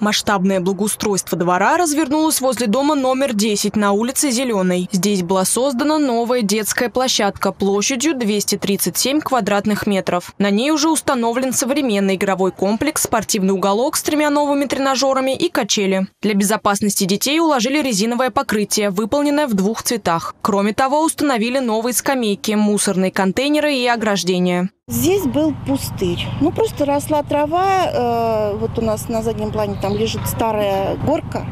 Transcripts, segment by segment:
Масштабное благоустройство двора развернулось возле дома номер 10 на улице Зеленой. Здесь была создана новая детская площадка площадью 237 квадратных метров. На ней уже установлен современный игровой комплекс, спортивный уголок с тремя новыми тренажерами и качели. Для безопасности детей уложили резиновое покрытие, выполненное в двух цветах. Кроме того, установили новые скамейки, мусорные контейнеры и ограждения. Здесь был пустырь. Ну, просто росла трава. Э, вот у нас на заднем плане там лежит старая горка.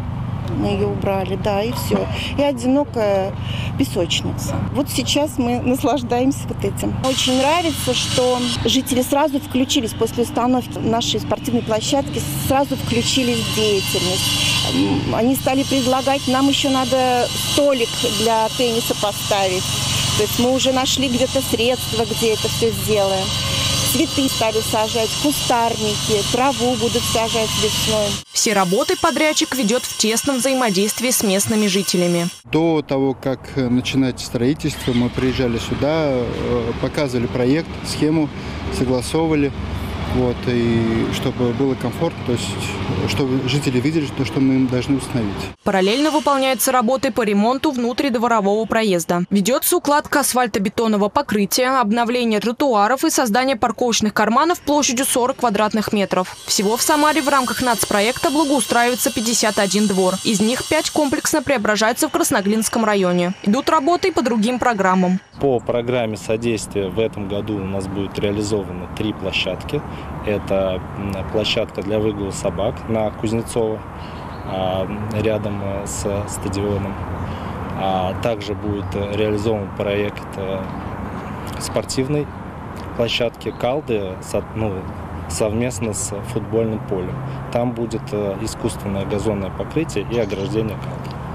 Мы ее убрали, да, и все. И одинокая песочница. Вот сейчас мы наслаждаемся вот этим. Очень нравится, что жители сразу включились после установки нашей спортивной площадки, сразу включились в деятельность. Они стали предлагать, нам еще надо столик для тенниса поставить. То есть мы уже нашли где-то средства, где это все сделаем. Цветы стали сажать, кустарники, траву будут сажать весной. Все работы подрядчик ведет в тесном взаимодействии с местными жителями. До того, как начинать строительство, мы приезжали сюда, э, показывали проект, схему, согласовывали вот, и чтобы было комфортно, то есть чтобы жители видели то, что мы им должны установить. Параллельно выполняются работы по ремонту внутридворового проезда. Ведется укладка асфальтобетонного покрытия, обновление тротуаров и создание парковочных карманов площадью 40 квадратных метров. Всего в Самаре в рамках нацпроекта благоустраивается 51 двор. Из них 5 комплексно преображаются в Красноглинском районе. Идут работы по другим программам. По программе содействия в этом году у нас будет реализовано три площадки. Это площадка для выгула собак на Кузнецова, а, рядом э, с стадионом. А также будет реализован проект э, спортивной площадки Калды ну, совместно с футбольным полем. Там будет э, искусственное газонное покрытие и ограждение Калды.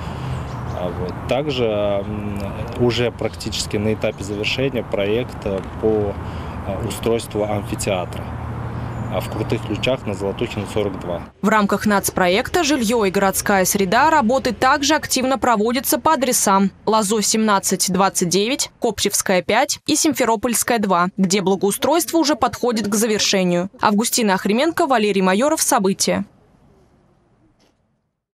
А вот. Также уже практически на этапе завершения проекта по а, устройству амфитеатра а в Крутых Ключах на Золотухина 42. В рамках нацпроекта «Жилье и городская среда» работы также активно проводятся по адресам Лазо 1729, Копчевская 5 и Симферопольская 2, где благоустройство уже подходит к завершению. Августина Охременко, Валерий Майоров. События.